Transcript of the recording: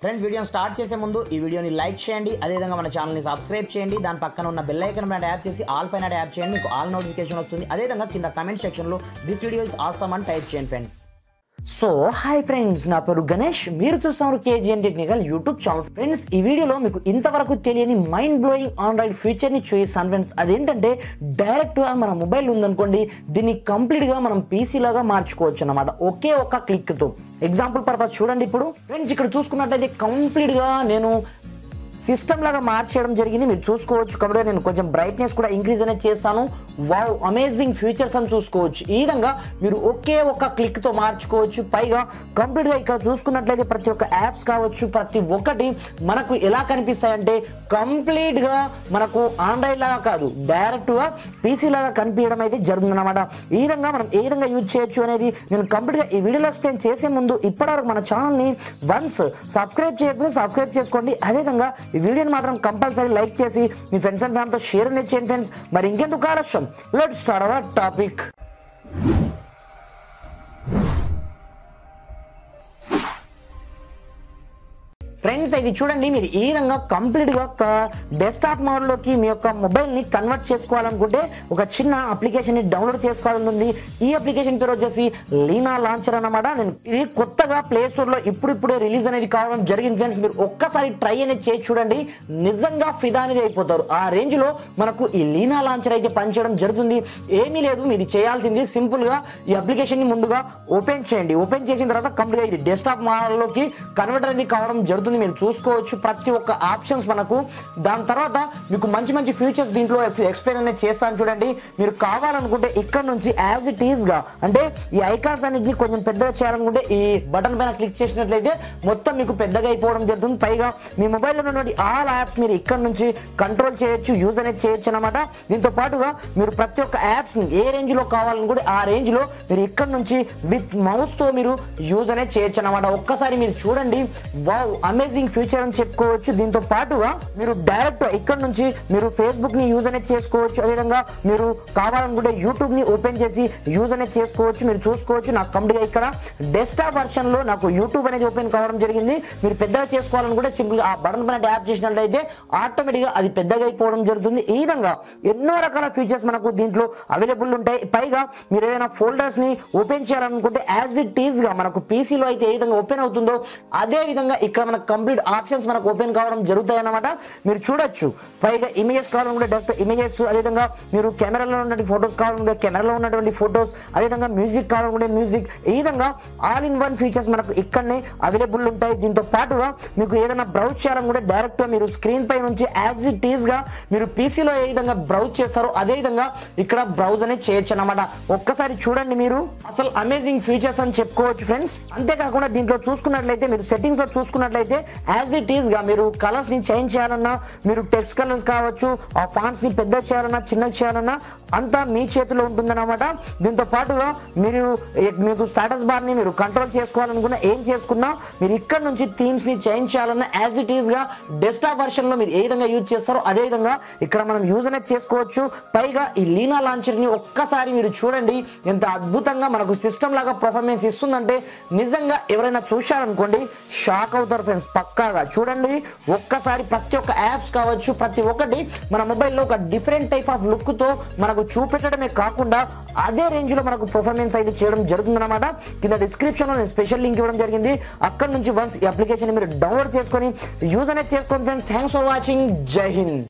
Friends వీడియోని start చేసే ముందు ఈ వీడియోని లైక్ చేయండి. అదేవిధంగా మన ఛానల్ని సబ్స్క్రైబ్ చేయండి. దాని పక్కన ఉన్న బెల్ ఐకన్ పైన ట్యాప్ చేసి ఆల్ పైన ట్యాప్ చేయండి. మీకు ఆల్ నోటిఫికేషన్ వస్తుంది. అదేవిధంగా కింద కమెంట్ సెక్షన్లో దిస్ వీడియో ఇస్ ఆసమ్ అని టైప్ చేయండి ఫ్రెండ్స్ సో హాయ్ ఫ్రెండ్స్ నా పేరు గణేష్. మీరు చూస్తున్నారు KGN technical YouTube channel friends ఈ వీడియోలో మీకు ఇంతవరకు తెలియని మైండ్ బ్లోయింగ్ ఆండ్రాయిడ్ ఫీచర్ని చూపిస్తాను ఫ్రెండ్స్ అదేంటంటే డైరెక్ట్గా మన మొబైల్ ఉందనుకోండి దీన్ని కంప్లీట్గా మనం పీసీ లాగా మార్చుకోవచ్చు అనమాట ఒకే ఒక్క క్లిక్తో ఎగ్జాంపుల్ పర్పస్ చూడండి ఇప్పుడు. ఫ్రెండ్స్ ఇక్కడ చూసుకున్నట్లయితే కంప్లీట్గా నేను సిస్టమ్ లాగా మార్చేయడం జరిగింది. మీరు చూసుకోవచ్చు కాబట్టి నేను కొంచెం బ్రైట్నెస్ కూడా ఇంక్రీజ్ అనేది చేస్తాను. వావ్ అమేజింగ్ ఫీచర్స్ అని చూసుకోవచ్చు. ఈ విధంగా మీరు ఒకే ఒక్క క్లిక్తో మార్చుకోవచ్చు. పైగా కంప్లీట్గా ఇక్కడ చూసుకున్నట్లయితే ప్రతి ఒక్క యాప్స్ కావచ్చు ప్రతి ఒక్కటి మనకు ఎలా కనిపిస్తాయంటే కంప్లీట్గా మనకు ఆండ్రాయిడ్ లాగా కాదు డైరెక్ట్గా పీసీ లాగా కనిపించడం అయితే జరుగుతుందన్నమాట. ఈ విధంగా మనం ఏ విధంగా యూజ్ చేయొచ్చు అనేది నేను కంప్లీట్గా ఈ వీడియోలో ఎక్స్ప్లెయిన్ చేసే ముందు ఇప్పటివరకు మన ఛానల్ని వన్స్ సబ్స్క్రైబ్ చేయకపోతే సబ్స్క్రైబ్ చేసుకోండి. అదేవిధంగా ఈ వీడియోని మాత్రం కంపల్సరీ లైక్ చేసి మీ ఫ్రెండ్స్ అండ్ ఫ్యామిలీతో షేర్ అనేది చేయండి ఫ్రెండ్స్ మరి ఇంకెందుకు ఆలస్యం? Let start our topic friends ఇది చూడండి మీరు ఈ విధంగా కంప్లీట్గా ఒక డెస్క్టాప్ మోడ్లోకి మీ యొక్క మొబైల్ని కన్వర్ట్ చేసుకోవాలనుకుంటే ఒక చిన్న అప్లికేషన్ని డౌన్లోడ్ చేసుకోవాలనుంది ఈ అప్లికేషన్ పేరు వచ్చేసి లీనా లాంచర్ అన్నమాట. నేను ఇది కొత్తగా ప్లే స్టోర్లో రిలీజ్ అనేది కావడం జరిగింది ఫ్రెండ్స్ మీరు ఒక్కసారి ట్రై అనేది చేసి చూడండి. నిజంగా ఫిదా అనేది అయిపోతారు. ఆ రేంజ్లో మనకు ఈ లీనా లాంచర్ అయితే పనిచేయడం జరుగుతుంది. ఏమీ లేదు మీరు చేయాల్సింది సింపుల్గా ఈ అప్లికేషన్ని ముందుగా ఓపెన్ చేయండి. ఓపెన్ చేసిన తర్వాత కంప్లీట్గా ఇది డెస్క్టాప్ మోడల్లోకి కన్వర్ట్ అనేది కావడం జరుగుతుంది. మీరు చూసుకోవచ్చు. ప్రతి ఒక్క ఆప్షన్స్ మనకు. దాని తర్వాత మీకు మంచి మంచి ఫ్యూచర్స్ దీంట్లో ఎక్స్ప్లెయిన్ అనేది చేస్తాను చూడండి. మీరు కావాలనుకుంటే ఇక్కడ నుంచి యాజ్ ఇట్ ఈస్గా అంటే ఈ ఐకాన్స్ అన్నిటిని కొంచెం పెద్దగా చేయాలనుకుంటే ఈ బటన్ పైన క్లిక్ చేసినట్లయితే మొత్తం మీకు పెద్దగా అయిపోవడం జరుగుతుంది. పైగా మీ మొబైల్లో ఉన్నటువంటి ఆల్ యాప్స్ మీరు ఇక్కడ నుంచి కంట్రోల్ చేయొచ్చు యూజ్ అనేది చేయొచ్చు అనమాట దీంతో పాటుగా మీరు ప్రతి ఒక్క యాప్స్ ఏ రేంజ్లో కావాలనుకుంటే ఆ రేంజ్లో మీరు ఇక్కడ నుంచి విత్ మౌస్తో మీరు యూజ్ అనేది చేయొచ్చు అనమాట ఒక్కసారి మీరు చూడండి. వావ్ అమేజింగ్ ఫ్యూచర్ అని చెప్పుకోవచ్చు. దీంతో పాటుగా మీరు డైరెక్ట్ ఇక్కడ నుంచి మీరు ఫేస్బుక్ని యూజ్ అనేది చేసుకోవచ్చు. అదేవిధంగా మీరు కావాలనుకుంటే యూట్యూబ్ని ఓపెన్ చేసి యూజ్ అనేది చేసుకోవచ్చు. మీరు చూసుకోవచ్చు. నాకు కంప్లీట్గా ఇక్కడ. డెస్క్టాప్ వర్షన్లో నాకు యూట్యూబ్ అనేది ఓపెన్ కావడం జరిగింది. మీరు పెద్దగా చేసుకోవాలనుకుంటే సింపుల్ ఆ బటన్ పైన ట్యాప్ చేసినట్లయితే ఆటోమేటిక్గా అది పెద్దగా అయిపోవడం జరుగుతుంది. ఈ విధంగా ఎన్నో రకాల ఫీచర్స్ మనకు దీంట్లో అవైలబుల్ ఉంటాయి. పైగా మీరు ఏదైనా ఫోల్డర్స్ని ఓపెన్ చేయాలనుకుంటే యాజ్ ఇట్ ఈజ్గా మనకు పీసీలో అయితే ఏ విధంగా ఓపెన్ అవుతుందో అదే విధంగా ఇక్కడ మనకు కంప్లీట్ ఆప్షన్స్ మనకు ఓపెన్ కావడం జరుగుతాయి అన్నమాట మీరు చూడొచ్చు. పైగా ఇమేజెస్ కావాలనుకుంటే డైరెక్ట్ ఇమేజెస్ అదేవిధంగా మీరు కెమెరాలో ఉన్నటువంటి ఫొటోస్ కావాలనుకుంటే కెమెరాలో ఉన్నటువంటి ఫొటోస్ అదేవిధంగా మ్యూజిక్ కావాలనుకుంటే మ్యూజిక్. ఈ విధంగా ఆల్ ఇన్ వన్ ఫీచర్స్ మనకు ఇక్కడనే అవైలబుల్ ఉంటాయి. దీంతో పాటుగా మీకు ఏదైనా బ్రౌజ్ చేయాలనుకుంటే డైరెక్ట్గా మీరు స్క్రీన్ పై నుంచి యాజ్ ఇట్ ఈస్గా మీరు పీసీలో ఏ విధంగా బ్రౌజ్ చేస్తారో అదే విధంగా ఇక్కడ బ్రౌజ్ అనేది చేయొచ్చు అనమాట ఒక్కసారి చూడండి మీరు. అసలు అమేజింగ్ ఫీచర్స్ అని చెప్పుకోవచ్చు ఫ్రెండ్స్. అంతేకాకుండా దీంట్లో చూసుకున్నట్లయితే మీరు సెట్టింగ్స్ చూసుకున్నట్లయితే అయితే యాజ్ ఇట్ ఈస్గా మీరు కలర్స్ని చేంజ్ చేయాలన్నా మీరు టెక్స్ట్ కలర్స్ కావచ్చు ఆ ఫాంట్స్ని పెద్ద చేయాలన్నా చిన్న చేయాలన్నా అంతా మీ చేతిలో ఉంటుందన్నమాట. దీంతో పాటుగా మీరు మీకు స్టాటస్ బార్ని మీరు కంట్రోల్ చేసుకోవాలనుకున్నా ఏం చేసుకున్నా మీరు ఇక్కడ నుంచి థీమ్స్ని చేంజ్ చేయాలన్నా యాజ్ ఇట్ ఈస్గా డెస్క్టాప్ వర్షన్లో మీరు ఏ విధంగా యూజ్ చేస్తారో అదే విధంగా ఇక్కడ మనం యూజ్ అనేది చేసుకోవచ్చు. పైగా ఈ లీనా లాంచర్ని ఒక్కసారి మీరు చూడండి ఎంత అద్భుతంగా మనకు సిస్టమ్ లాగా పర్ఫార్మెన్స్ ఇస్తుందంటే నిజంగా ఎవరైనా చూశారనుకోండి షాక్ అవుతారు ఫ్రెండ్స్ పక్కాగా. చూడండి ఒక్కసారి ప్రతి ఒక్క యాప్స్ కావచ్చు ప్రతి ఒక్కటి మన మొబైల్లో ఒక డిఫరెంట్ టైప్ ఆఫ్ లుక్తో మనకు చూపెట్టడమే కాకుండా అదే రేంజ్లో మనకు పర్ఫార్మెన్స్ అయితే చేయడం జరుగుతుంది అనమాట కింద డిస్క్రిప్షన్లో నేను స్పెషల్ లింక్ ఇవ్వడం జరిగింది. అక్కడ నుంచి వన్స్ ఈ అప్లికేషన్ మీరు డౌన్లోడ్ చేసుకొని యూజ్ అనేది చేసుకోండి ఫ్రెండ్స్ థ్యాంక్స్ ఫర్ వాచింగ్ జై హింద్